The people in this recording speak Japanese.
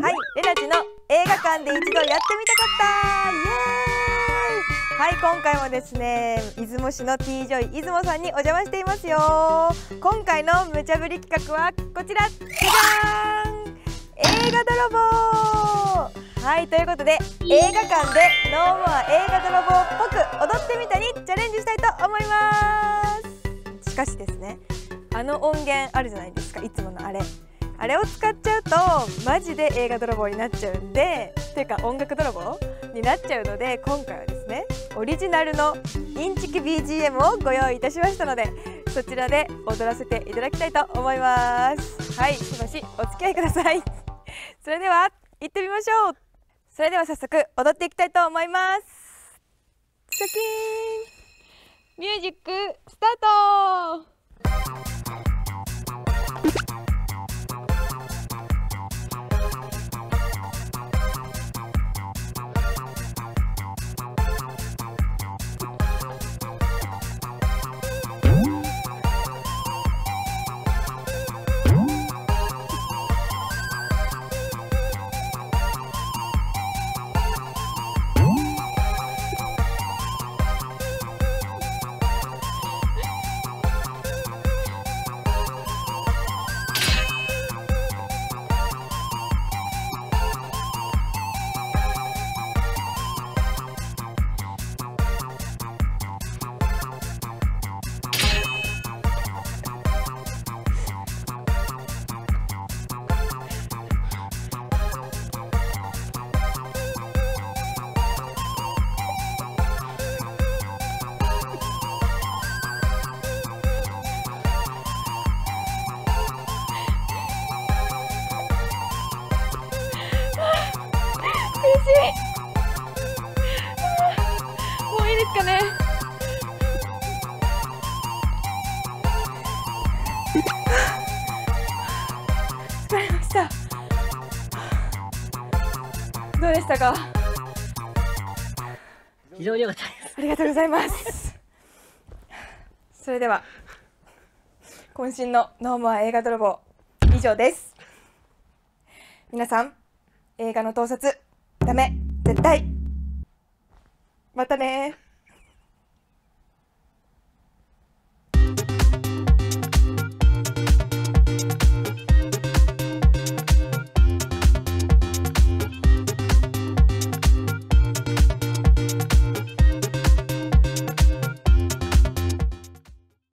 はいレナチの映画館で一度やってみたかった。イエーイ。はい今回もですね出雲市の T ジョイ出雲さんにお邪魔していますよ。今回の無茶ぶり企画はこちら。じゃじゃーん。映画泥棒。はいということで映画館でノーモア映画泥棒っぽく踊ってみたにチャレンジしたいと思います。しかしですねあの音源あるじゃないですかいつものあれ。あれを使っちゃうとマジで映画泥棒になっちゃうんでというか音楽泥棒になっちゃうので今回はですねオリジナルのインチキ BGM をご用意いたしましたのでそちらで踊らせていただきたいと思います。はいしばしお付き合いください。それでは行ってみましょう。それでは早速踊っていきたいと思います。シャキーン。ミュージックスタートですかね。疲れました。どうでしたか？非常に良かったです。ありがとうございます。それでは渾身のノーモア映画泥棒以上です。皆さん映画の盗撮ダメ。絶対。またね